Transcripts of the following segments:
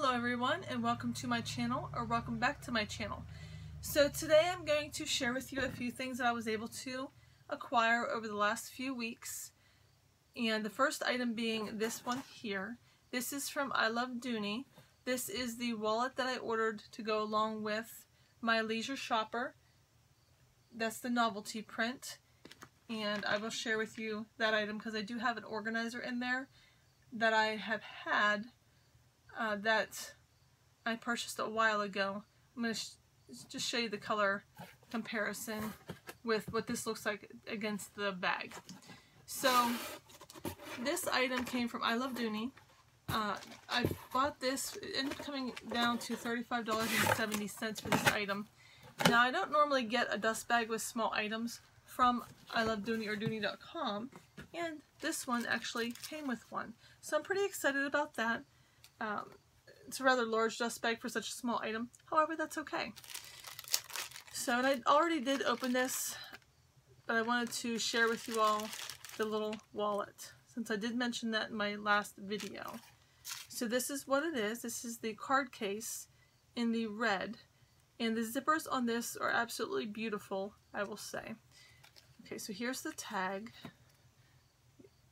Hello everyone and welcome to my channel or welcome back to my channel. So today I'm going to share with you a few things that I was able to acquire over the last few weeks. And the first item being this one here. This is from I Love Dooney. This is the wallet that I ordered to go along with my Leisure Shopper. That's the novelty print. And I will share with you that item because I do have an organizer in there that I have had uh, that I purchased a while ago. I'm going to just show you the color comparison with what this looks like against the bag. So this item came from I Love Dooney. Uh, I bought this, it ended up coming down to $35.70 for this item. Now I don't normally get a dust bag with small items from I Love Dooney or Dooney.com and this one actually came with one. So I'm pretty excited about that. Um, it's a rather large dust bag for such a small item. However, that's okay. So, and I already did open this, but I wanted to share with you all the little wallet, since I did mention that in my last video. So this is what it is. This is the card case in the red. And the zippers on this are absolutely beautiful, I will say. Okay, so here's the tag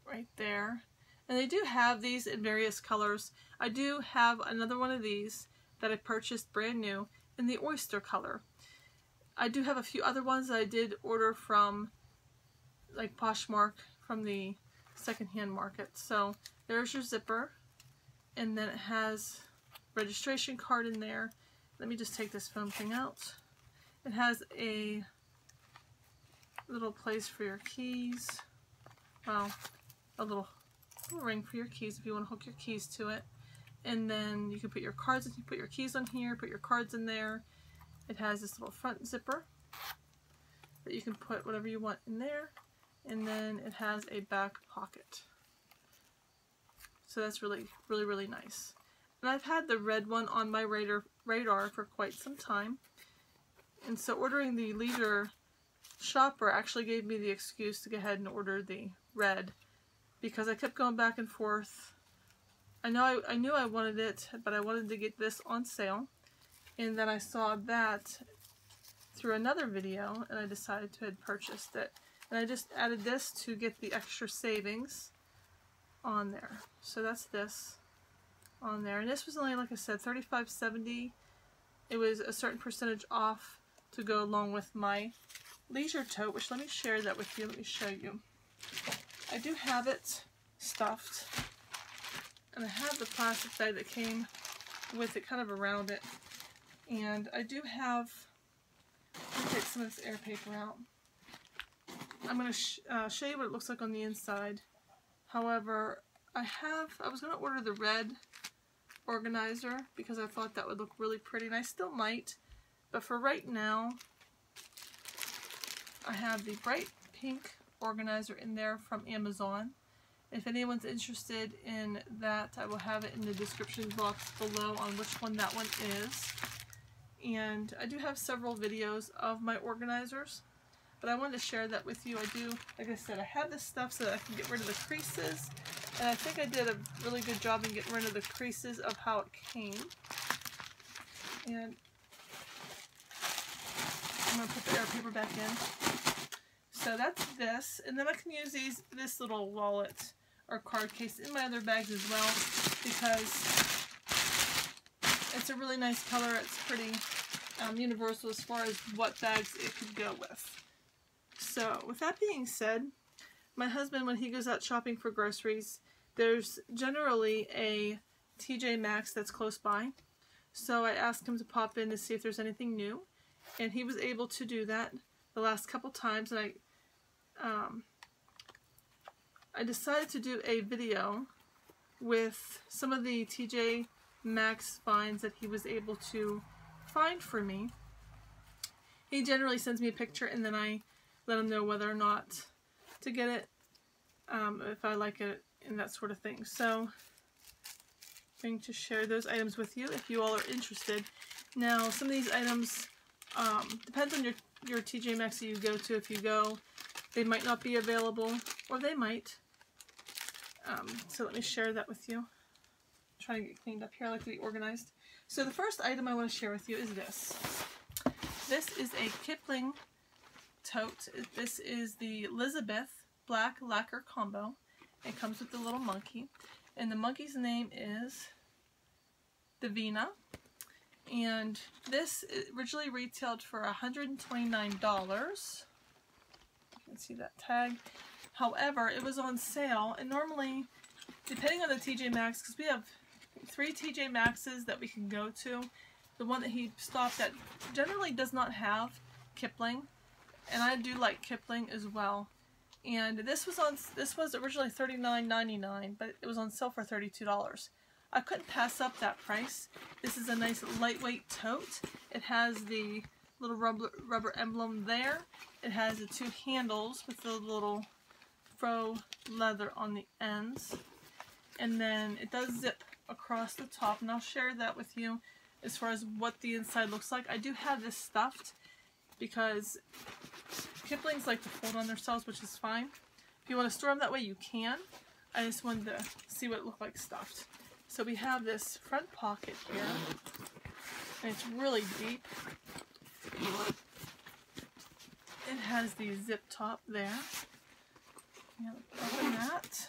right there. And they do have these in various colors. I do have another one of these that I purchased brand new in the oyster color. I do have a few other ones that I did order from like Poshmark from the secondhand market. So there's your zipper and then it has registration card in there. Let me just take this foam thing out. It has a little place for your keys. Well, a little ring for your keys if you want to hook your keys to it. And then you can put your cards, you put your keys on here, put your cards in there. It has this little front zipper that you can put whatever you want in there. And then it has a back pocket. So that's really, really, really nice. And I've had the red one on my radar, radar for quite some time. And so ordering the Leisure Shopper actually gave me the excuse to go ahead and order the red because I kept going back and forth. I know I, I knew I wanted it, but I wanted to get this on sale. And then I saw that through another video, and I decided to had purchased it. And I just added this to get the extra savings on there. So that's this on there. And this was only, like I said, $35.70. It was a certain percentage off to go along with my leisure tote, which let me share that with you. Let me show you. I do have it stuffed. And I have the plastic bag that came with it kind of around it. And I do have, take some of this air paper out. I'm going to sh uh, show you what it looks like on the inside. However, I have, I was going to order the red organizer because I thought that would look really pretty and I still might. But for right now, I have the bright pink organizer in there from Amazon. If anyone's interested in that, I will have it in the description box below on which one that one is. And I do have several videos of my organizers, but I wanted to share that with you. I do, like I said, I have this stuff so that I can get rid of the creases, and I think I did a really good job in getting rid of the creases of how it came. And I'm going to put the air paper back in. So that's this. And then I can use these this little wallet or card case in my other bags as well because it's a really nice color. It's pretty um, universal as far as what bags it could go with. So with that being said, my husband, when he goes out shopping for groceries, there's generally a TJ Maxx that's close by. So I asked him to pop in to see if there's anything new. And he was able to do that the last couple times. And I um, I decided to do a video with some of the TJ Maxx finds that he was able to find for me. He generally sends me a picture and then I let him know whether or not to get it, um, if I like it, and that sort of thing. So, going to share those items with you if you all are interested. Now, some of these items, um, depends on your, your TJ Maxx that you go to. If you go they might not be available, or they might. Um, so let me share that with you. trying to get cleaned up here. I like to be organized. So the first item I want to share with you is this. This is a Kipling tote. This is the Elizabeth Black Lacquer Combo. It comes with the little monkey. And the monkey's name is Davina. And this originally retailed for $129. Can see that tag. However, it was on sale, and normally, depending on the TJ Maxx, because we have three TJ Maxxes that we can go to, the one that he stopped at generally does not have Kipling, and I do like Kipling as well. And this was on this was originally $39.99, but it was on sale for $32. I couldn't pass up that price. This is a nice lightweight tote. It has the little rubber, rubber emblem there. It has the two handles with the little faux leather on the ends. And then it does zip across the top, and I'll share that with you as far as what the inside looks like. I do have this stuffed because Kiplings like to fold on themselves, which is fine. If you want to store them that way, you can. I just wanted to see what it looked like stuffed. So we have this front pocket here, and it's really deep. It has the zip top there. Open that.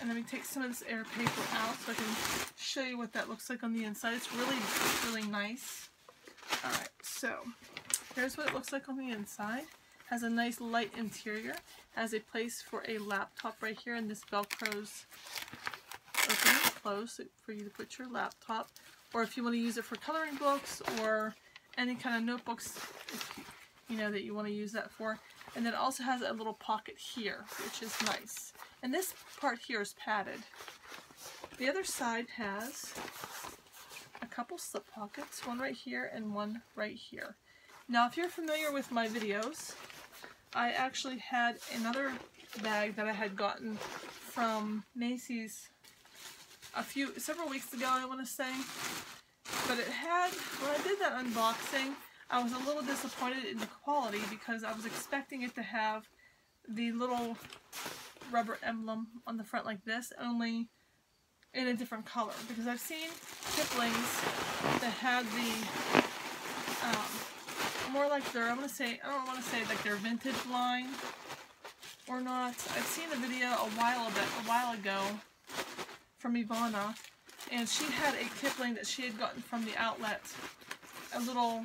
And then we take some of this air paper out so I can show you what that looks like on the inside. It's really, really nice. Alright, so here's what it looks like on the inside. Has a nice light interior. Has a place for a laptop right here and this Velcro's open and close for you to put your laptop. Or if you want to use it for coloring books or any kind of notebooks, you know, that you want to use that for. And then also has a little pocket here, which is nice. And this part here is padded. The other side has a couple slip pockets, one right here and one right here. Now, if you're familiar with my videos, I actually had another bag that I had gotten from Macy's a few, several weeks ago, I want to say. But it had, when I did that unboxing, I was a little disappointed in the quality because I was expecting it to have the little rubber emblem on the front like this, only in a different color. Because I've seen Kiplings that had the, um, more like their, I'm going to say, I don't want to say like their vintage line or not. I've seen a video a while, bit, a while ago from Ivana, and she had a Kipling that she had gotten from the outlet. A little,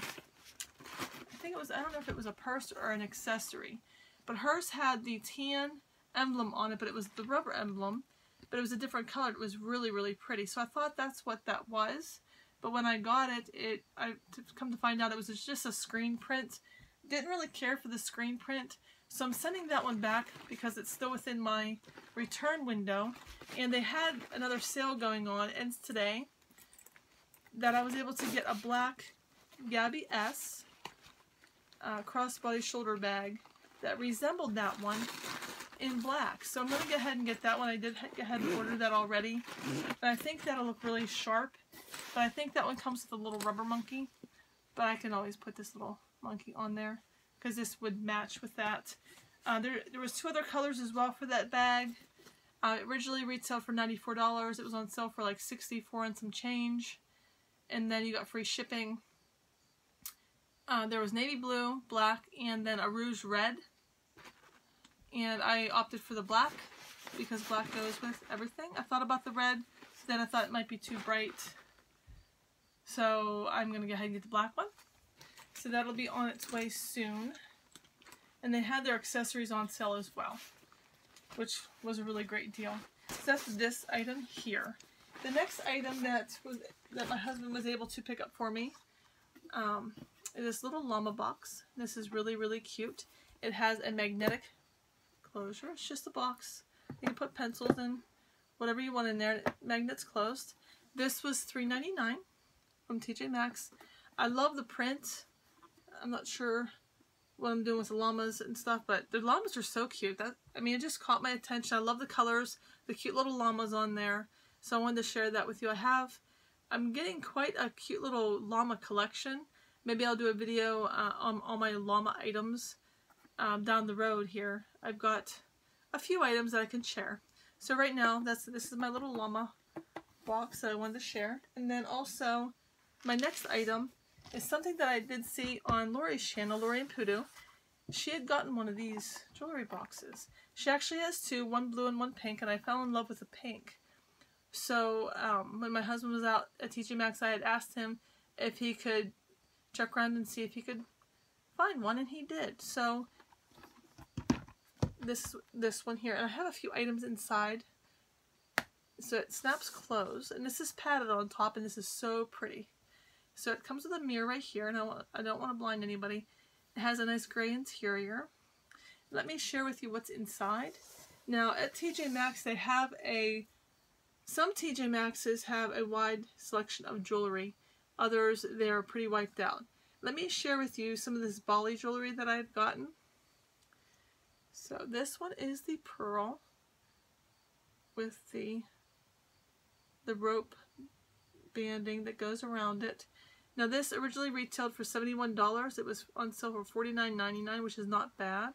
I think it was, I don't know if it was a purse or an accessory, but hers had the tan emblem on it, but it was the rubber emblem, but it was a different color. It was really, really pretty. So I thought that's what that was. But when I got it, it I come to find out it was just a screen print. Didn't really care for the screen print. So I'm sending that one back because it's still within my return window. And they had another sale going on, ends today, that I was able to get a black Gabbie S uh, crossbody shoulder bag that resembled that one in black. So I'm going to go ahead and get that one. I did go ahead and order that already. But I think that'll look really sharp. But I think that one comes with a little rubber monkey. But I can always put this little monkey on there because this would match with that. Uh, there, there was two other colors as well for that bag. Uh, originally retailed for $94. It was on sale for like 64 and some change. And then you got free shipping. Uh, there was navy blue, black, and then a rouge red. And I opted for the black because black goes with everything. I thought about the red, then I thought it might be too bright. So I'm going to go ahead and get the black one. So that'll be on its way soon. And they had their accessories on sale as well, which was a really great deal. So that's this item here. The next item that was that my husband was able to pick up for me um, is this little llama box. This is really, really cute. It has a magnetic closure. It's just a box. You can put pencils and whatever you want in there. Magnet's closed. This was $3.99 from TJ Maxx. I love the print. I'm not sure what I'm doing with the llamas and stuff, but the llamas are so cute. That I mean, it just caught my attention. I love the colors, the cute little llamas on there. So I wanted to share that with you. I have, I'm getting quite a cute little llama collection. Maybe I'll do a video uh, on all my llama items um, down the road here. I've got a few items that I can share. So right now, that's this is my little llama box that I wanted to share. And then also, my next item is something that I did see on Lori's channel, Lori and Poodoo. She had gotten one of these jewelry boxes. She actually has two, one blue and one pink, and I fell in love with the pink. So um, when my husband was out at TJ Maxx, I had asked him if he could check around and see if he could find one, and he did. So this this one here, and I have a few items inside. So it snaps closed, and this is padded on top, and this is so pretty. So it comes with a mirror right here, and I, want, I don't want to blind anybody. It has a nice gray interior. Let me share with you what's inside. Now at TJ Maxx they have a, some TJ Maxxes have a wide selection of jewelry. Others they're pretty wiped out. Let me share with you some of this Bali jewelry that I've gotten. So this one is the pearl with the the rope banding that goes around it. Now this originally retailed for $71. It was on sale for $49.99, which is not bad.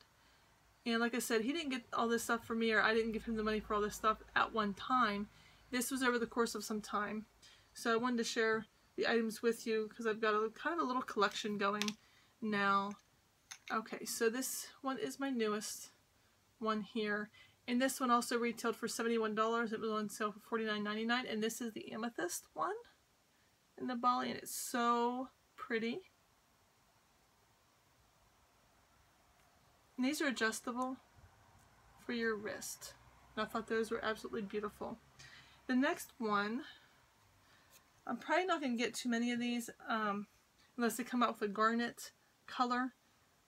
And like I said, he didn't get all this stuff for me or I didn't give him the money for all this stuff at one time. This was over the course of some time. So I wanted to share the items with you because I've got a kind of a little collection going now. Okay, so this one is my newest one here. And this one also retailed for $71. It was on sale for $49.99. And this is the amethyst one in the Bali and it's so pretty. And these are adjustable for your wrist. And I thought those were absolutely beautiful. The next one, I'm probably not going to get too many of these um, unless they come out with a garnet color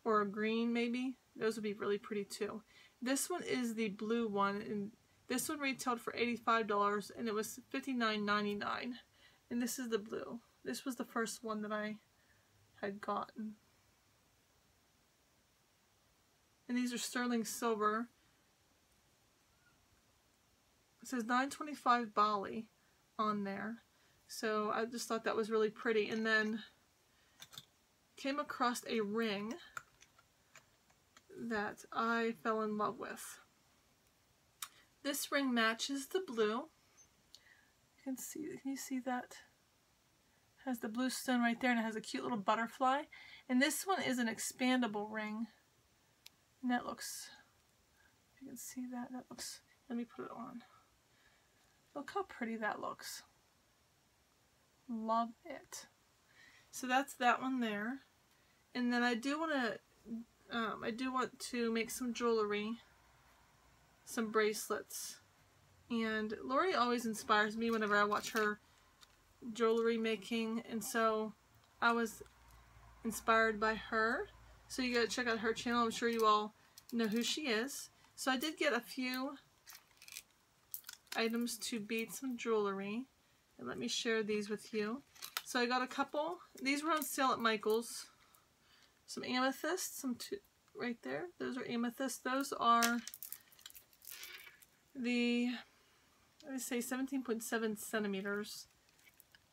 or a green maybe. Those would be really pretty too. This one is the blue one and this one retailed for $85 and it was $59.99. And this is the blue. This was the first one that I had gotten. And these are sterling silver. It says 925 Bali on there. So I just thought that was really pretty. And then came across a ring that I fell in love with. This ring matches the blue can see, can you see that? Has the blue stone right there and it has a cute little butterfly. And this one is an expandable ring. And that looks, if you can see that, that looks, let me put it on. Look how pretty that looks. Love it. So that's that one there. And then I do want to, um, I do want to make some jewelry, some bracelets. And Lori always inspires me whenever I watch her jewelry making. And so I was inspired by her. So you gotta check out her channel. I'm sure you all know who she is. So I did get a few items to bead some jewelry. And let me share these with you. So I got a couple. These were on sale at Michael's. Some amethysts, some two, right there. Those are amethysts. Those are the I say 17.7 centimeters.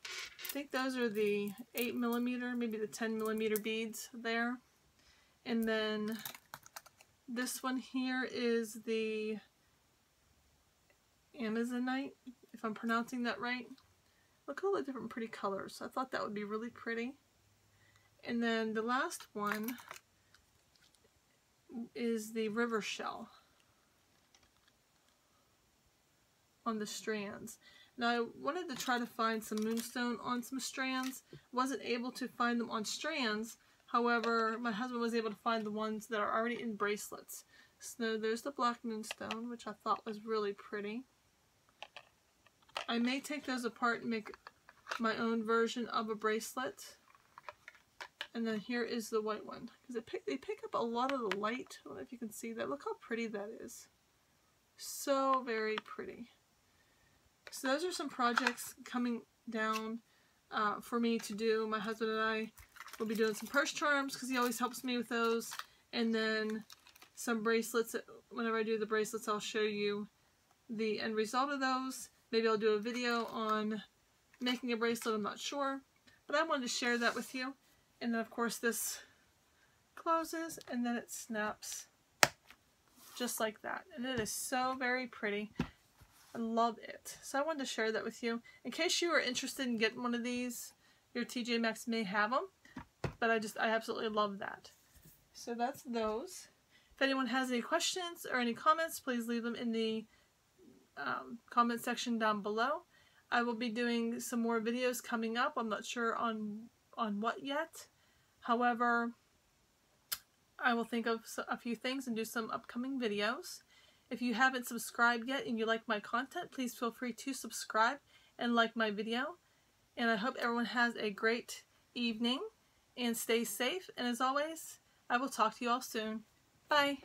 I think those are the 8 millimeter, maybe the 10 millimeter beads there. And then this one here is the Amazonite, if I'm pronouncing that right. Look at all the different pretty colors. I thought that would be really pretty. And then the last one is the river shell. On the strands. Now I wanted to try to find some moonstone on some strands. Wasn't able to find them on strands. However, my husband was able to find the ones that are already in bracelets. So there's the black moonstone, which I thought was really pretty. I may take those apart and make my own version of a bracelet. And then here is the white one. Because pick, they pick up a lot of the light. I don't know if you can see that. Look how pretty that is. So very pretty. So those are some projects coming down uh, for me to do. My husband and I will be doing some purse charms because he always helps me with those. And then some bracelets. Whenever I do the bracelets, I'll show you the end result of those. Maybe I'll do a video on making a bracelet, I'm not sure. But I wanted to share that with you. And then of course this closes and then it snaps just like that. And it is so very pretty. I love it. So I wanted to share that with you. In case you are interested in getting one of these, your TJ Maxx may have them. But I just, I absolutely love that. So that's those. If anyone has any questions or any comments, please leave them in the um, comment section down below. I will be doing some more videos coming up. I'm not sure on on what yet. However, I will think of a few things and do some upcoming videos. If you haven't subscribed yet and you like my content, please feel free to subscribe and like my video. And I hope everyone has a great evening and stay safe. And as always, I will talk to you all soon. Bye.